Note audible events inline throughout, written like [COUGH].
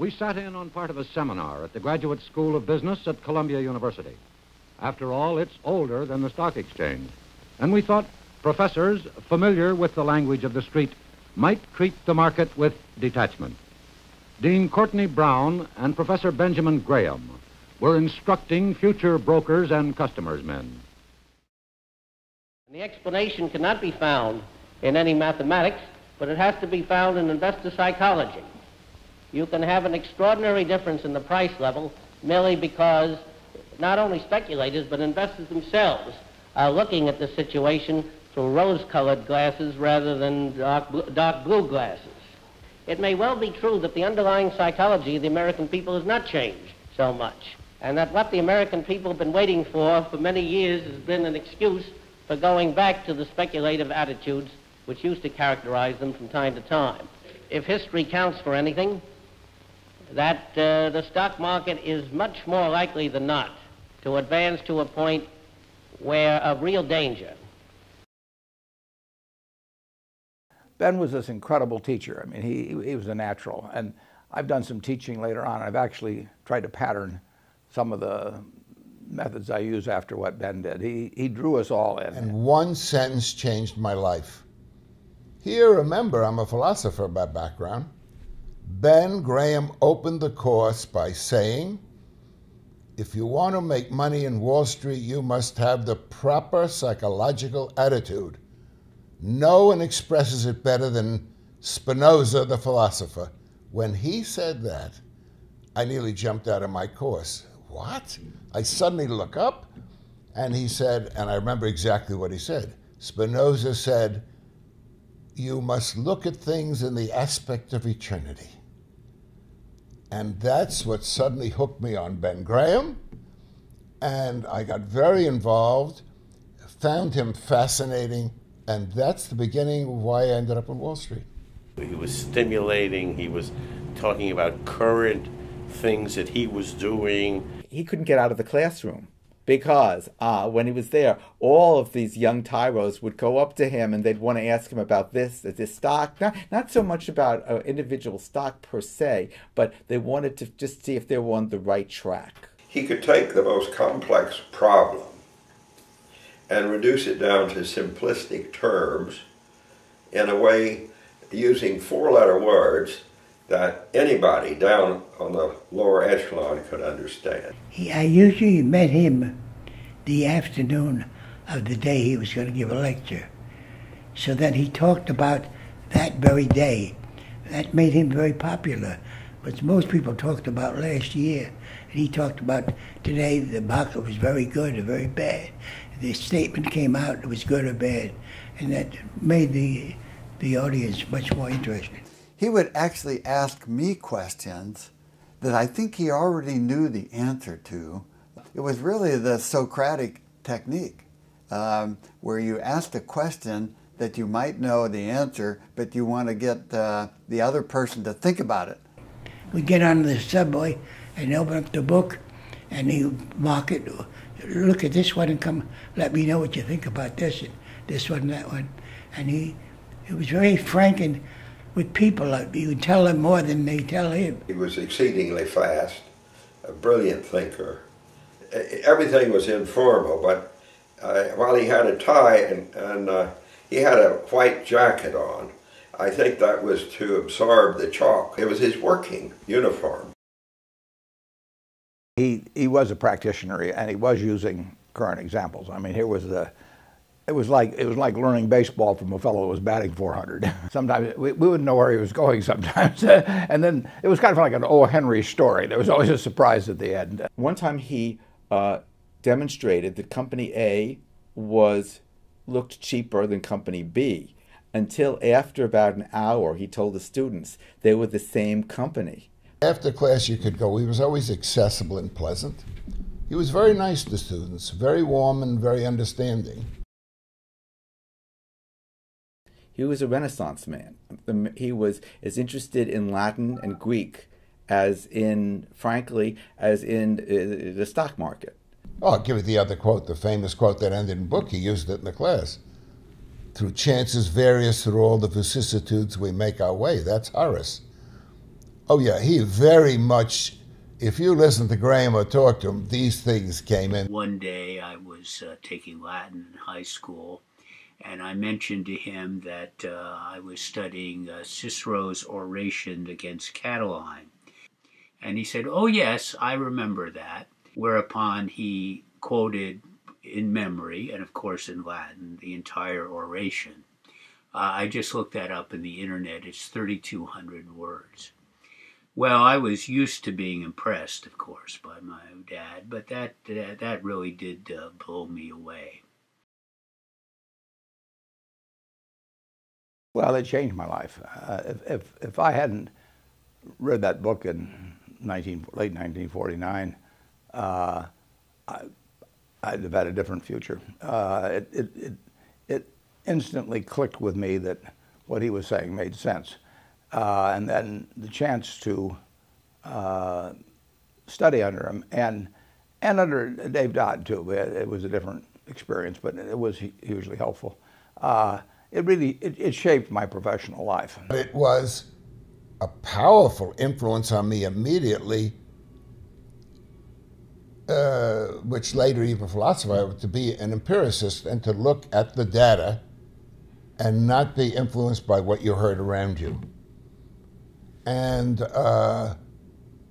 We sat in on part of a seminar at the Graduate School of Business at Columbia University. After all, it's older than the stock exchange. And we thought professors familiar with the language of the street might treat the market with detachment. Dean Courtney Brown and Professor Benjamin Graham were instructing future brokers and customers men. The explanation cannot be found in any mathematics, but it has to be found in investor psychology. You can have an extraordinary difference in the price level merely because not only speculators, but investors themselves are looking at the situation through rose-colored glasses rather than dark, dark blue glasses. It may well be true that the underlying psychology of the American people has not changed so much, and that what the American people have been waiting for for many years has been an excuse for going back to the speculative attitudes which used to characterize them from time to time. If history counts for anything, that uh, the stock market is much more likely than not to advance to a point where of real danger Ben was this incredible teacher. I mean, he, he was a natural. And I've done some teaching later on. I've actually tried to pattern some of the methods I use after what Ben did. He, he drew us all in. And one sentence changed my life. Here, remember, I'm a philosopher by background. Ben Graham opened the course by saying, if you want to make money in Wall Street, you must have the proper psychological attitude no one expresses it better than Spinoza, the philosopher. When he said that, I nearly jumped out of my course. What? I suddenly look up, and he said, and I remember exactly what he said. Spinoza said, You must look at things in the aspect of eternity. And that's what suddenly hooked me on Ben Graham. And I got very involved, found him fascinating, and that's the beginning of why I ended up on Wall Street. He was stimulating, he was talking about current things that he was doing. He couldn't get out of the classroom because uh, when he was there, all of these young tyros would go up to him and they'd want to ask him about this, this stock, not, not so much about an individual stock per se, but they wanted to just see if they were on the right track. He could take the most complex problem and reduce it down to simplistic terms in a way using four-letter words that anybody down on the lower echelon could understand. He, I usually met him the afternoon of the day he was going to give a lecture. So then he talked about that very day. That made him very popular. But most people talked about last year. And he talked about today the market was very good or very bad the statement came out, it was good or bad, and that made the, the audience much more interested. He would actually ask me questions that I think he already knew the answer to. It was really the Socratic technique, um, where you ask a question that you might know the answer, but you want to get uh, the other person to think about it. We get on the subway and open up the book, and he mark it look at this one and come let me know what you think about this and this one and that one. And he, he was very frank and with people. You would tell them more than they tell him. He was exceedingly fast, a brilliant thinker. Everything was informal, but uh, while he had a tie and, and uh, he had a white jacket on, I think that was to absorb the chalk. It was his working uniform. He, he was a practitioner and he was using current examples. I mean, here was the, it was like it was like learning baseball from a fellow who was batting 400. [LAUGHS] sometimes we, we wouldn't know where he was going [LAUGHS] sometimes, [LAUGHS] and then it was kind of like an O. Henry story. There was always a surprise at the end. One time he uh, demonstrated that Company A was looked cheaper than Company B, until after about an hour he told the students they were the same company. After class, you could go. He was always accessible and pleasant. He was very nice to students, very warm and very understanding. He was a Renaissance man. He was as interested in Latin and Greek as in, frankly, as in uh, the stock market. Oh, I'll give you the other quote, the famous quote that ended in book. He used it in the class. Through chances various through all the vicissitudes we make our way. That's Horace Oh, yeah, he very much, if you listen to Graham or talk to him, these things came in. One day I was uh, taking Latin in high school, and I mentioned to him that uh, I was studying uh, Cicero's oration against Catiline. And he said, Oh, yes, I remember that. Whereupon he quoted in memory, and of course in Latin, the entire oration. Uh, I just looked that up in the internet. It's 3,200 words. Well, I was used to being impressed, of course, by my dad, but that that, that really did uh, blow me away. Well, it changed my life. Uh, if, if, if I hadn't read that book in 19, late 1949, uh, I, I'd have had a different future. Uh, it, it, it, it, instantly clicked with me that what he was saying made sense. Uh, and then the chance to uh, study under him and, and under Dave Dodd too. It, it, was a different experience, but it was hugely helpful. It really, it, it shaped my professional life. It was a powerful influence on me immediately uh, which later even philosopher, to be an empiricist and to look at the data and not be influenced by what you heard around you. And uh,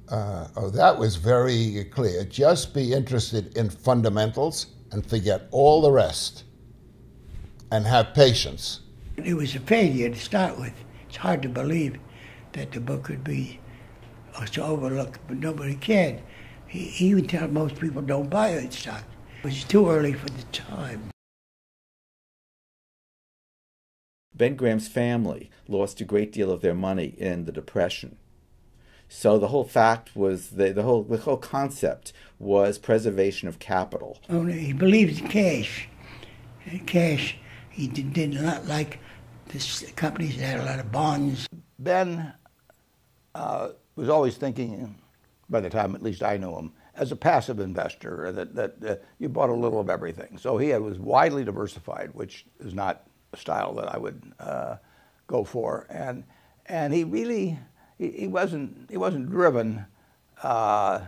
uh, oh, that was very clear. Just be interested in fundamentals and forget all the rest and have patience. It was a failure to start with. It's hard to believe that the book could be uh, so overlooked, but nobody cared. He, he would tell most people don't buy that stock. It was too early for the time. Ben Graham's family lost a great deal of their money in the Depression. So the whole fact was the, the whole the whole concept was preservation of capital. Only he believed in cash. Cash. He did, did not like this companies that had a lot of bonds. Ben uh, was always thinking by the time at least I knew him, as a passive investor, that, that uh, you bought a little of everything. So he had, was widely diversified, which is not a style that I would uh, go for. And, and he really, he, he wasn't, he wasn't driven uh,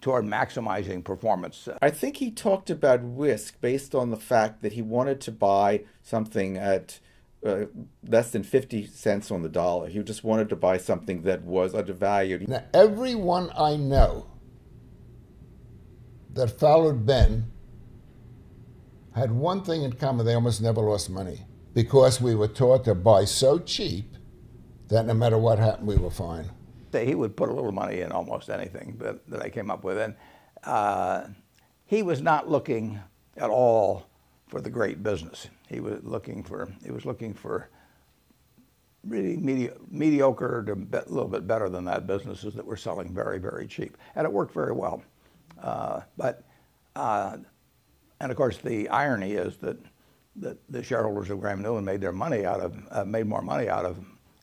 toward maximizing performance. I think he talked about risk based on the fact that he wanted to buy something at uh, less than 50 cents on the dollar. He just wanted to buy something that was undervalued. Now, everyone I know that followed Ben had one thing in common they almost never lost money because we were taught to buy so cheap that no matter what happened, we were fine. He would put a little money in almost anything that, that I came up with. And uh, he was not looking at all for the great business. He was looking for he was looking for really medi mediocre to a little bit better than that businesses that were selling very very cheap, and it worked very well. Uh, but uh, and of course the irony is that that the shareholders of Graham Newman made their money out of uh, made more money out of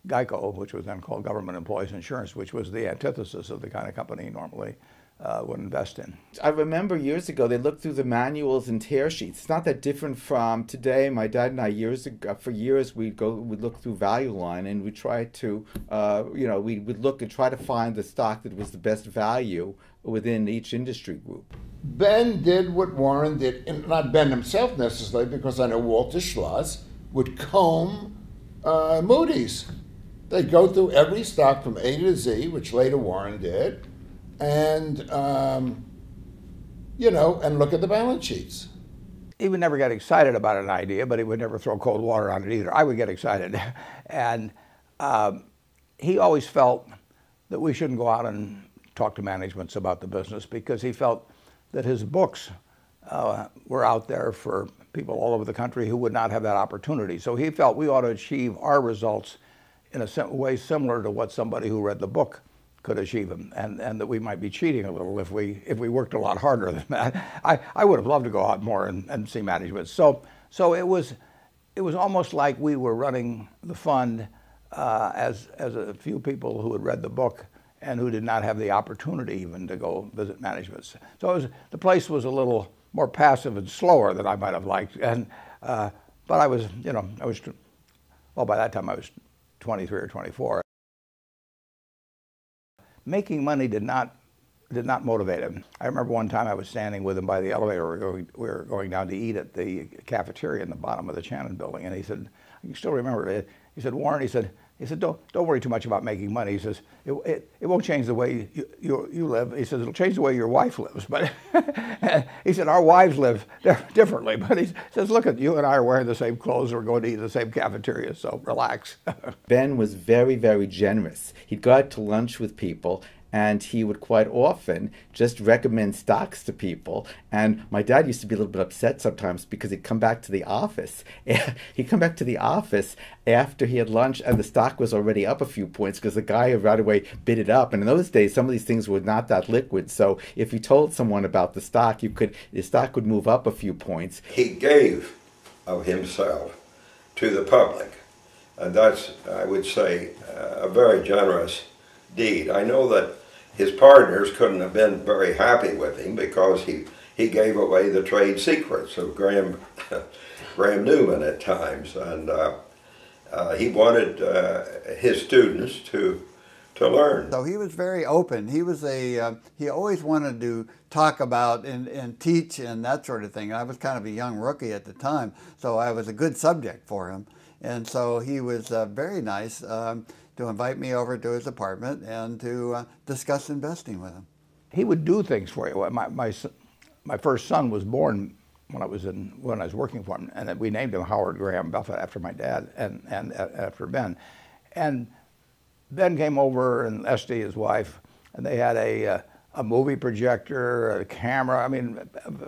GEICO, which was then called Government Employees Insurance, which was the antithesis of the kind of company normally uh, would invest in. I remember years ago they looked through the manuals and tear sheets. It's not that different from today. My dad and I years ago, for years we'd go we'd look through Value Line and we try to uh, you know we would look and try to find the stock that was the best value within each industry group. Ben did what Warren did, and not Ben himself necessarily, because I know Walter Schloss would comb uh, Moody's. They'd go through every stock from A to Z, which later Warren did and um, you know, and look at the balance sheets. He would never get excited about an idea, but he would never throw cold water on it either. I would get excited, [LAUGHS] and um, he always felt that we shouldn't go out and talk to managements about the business because he felt that his books uh, were out there for people all over the country who would not have that opportunity. So he felt we ought to achieve our results in a way similar to what somebody who read the book could achieve them, and, and that we might be cheating a little if we if we worked a lot harder than that. [LAUGHS] I, I would have loved to go out more and, and see management. So so it was it was almost like we were running the fund uh, as as a few people who had read the book and who did not have the opportunity even to go visit management. So was, the place was a little more passive and slower than I might have liked. And uh, but I was you know I was well by that time I was 23 or 24. making money did not did not motivate him. I remember one time I was standing with him by the elevator. We were going, down to eat at the cafeteria in the bottom of the Chanin building, and he said, I can still remember it. He said, Warren, he said, he said, don't, don't worry too much about making money. He says, it, it, it won't change the way you, you, you live. He says, it'll change the way your wife lives. But [LAUGHS] he said, our wives live differently. But he says, look at you and I are wearing the same clothes. We're going to eat the same cafeteria, so relax. [LAUGHS] ben was very, very generous. He'd go out to lunch with people and he would quite often just recommend stocks to people. And my dad used to be a little bit upset sometimes because he'd come back to the office. [LAUGHS] he'd come back to the office after he had lunch and the stock was already up a few points because the guy right away bid it up. And in those days, some of these things were not that liquid. So if you told someone about the stock, you could the stock would move up a few points. He gave of himself to the public. And that's, I would say, uh, a very generous deed. I know that his partners couldn't have been very happy with him because he, he gave away the trade secrets of Graham, [LAUGHS] Graham Newman at times. And uh, uh, he wanted uh, his students to to learn. So he was very open. He was a uh, he always wanted to talk about and, and teach and that sort of thing. I was kind of a young rookie at the time, so I was a good subject for him. And so he was uh, very nice. Um, to invite me over to his apartment and to uh, discuss investing with him. He would do things for you. My, my, my first son was born when I was in when I was working for him, and we named him Howard Graham Buffett after my dad and and uh, after Ben, and Ben came over and Esty, his wife, and they had a uh, a movie projector, a camera. I mean,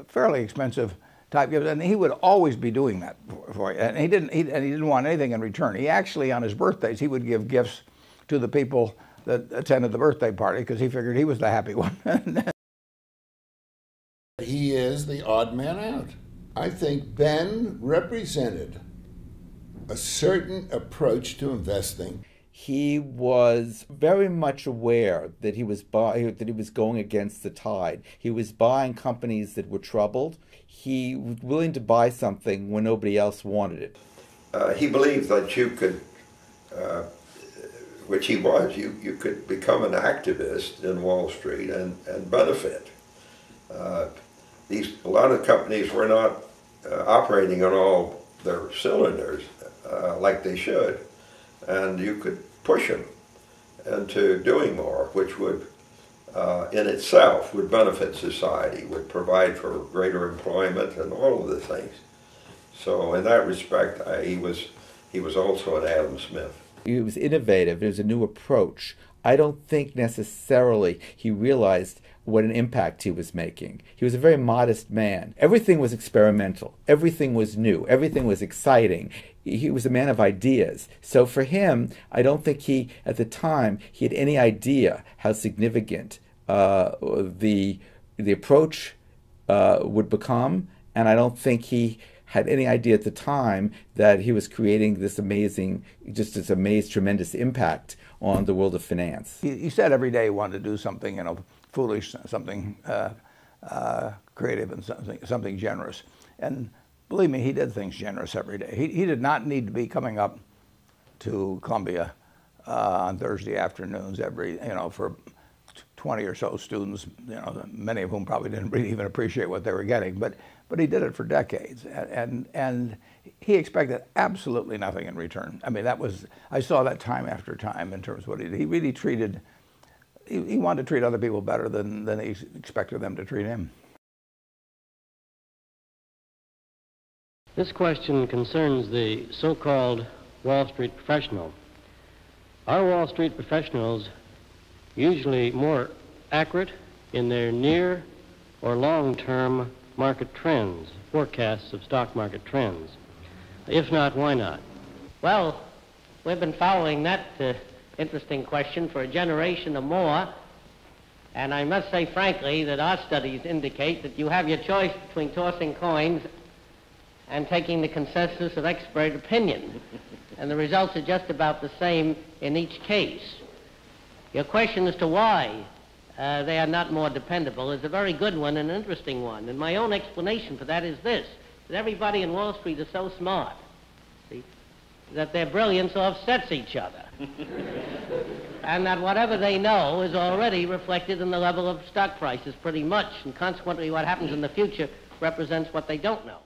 fairly expensive type gifts, and he would always be doing that for, for you. And he didn't, he, and he didn't want anything in return. He actually, on his birthdays, he would give gifts to the people that attended the birthday party because he figured he was the happy one. [LAUGHS] he is the odd man out. I think Ben represented a certain approach to investing he was very much aware that he was buy, that he was going against the tide. He was buying companies that were troubled. He was willing to buy something when nobody else wanted it. Uh, he believed that you could, uh, which he was, you, you could become an activist in Wall Street and, and benefit. Uh, these, a lot of companies were not uh, operating on all their cylinders uh, like they should. And you could push him into doing more, which would, uh, in itself, would benefit society, would provide for greater employment and all of the things. So in that respect, I, he was he was also an Adam Smith. He was innovative. It was a new approach. I don't think necessarily he realized what an impact he was making. He was a very modest man. Everything was experimental. Everything was new. Everything was exciting. He was a man of ideas. So for him, I don't think he, at the time, he had any idea how significant uh, the the approach uh, would become, and I don't think he had any idea at the time that he was creating this amazing, just this amazing, tremendous impact on the world of finance. He, he said every day he wanted to do something, you know, foolish, something uh, uh, creative, and something, something generous. And believe me, he did things generous every day. He, he did not need to be coming up to Columbia uh, on Thursday afternoons every, you know, for 20 or so students, you know, many of whom probably didn't really even appreciate what they were getting, but, but he did it for decades. And, and, he expected absolutely nothing in return. I mean, that was, I saw that time after time in terms of what he did. He really treated he, he wanted to treat other people better than, than he expected them to treat him. This question concerns the so-called Wall Street professional. Are Wall Street professionals usually more accurate in their near or long-term market trends, forecasts of stock market trends? If not, why not? Well, we've been following that uh, interesting question for a generation or more. And I must say frankly that our studies indicate that you have your choice between tossing coins and taking the consensus of expert opinion. and the results are just about the same in each case. Your question as to why uh, they are not more dependable is a very good one and an interesting one. And my own explanation for that is this, that everybody in Wall Street is so smart see, that their brilliance offsets each other. [LAUGHS] and that whatever they know is already reflected in the level of stock prices pretty much, and consequently what happens in the future represents what they don't know.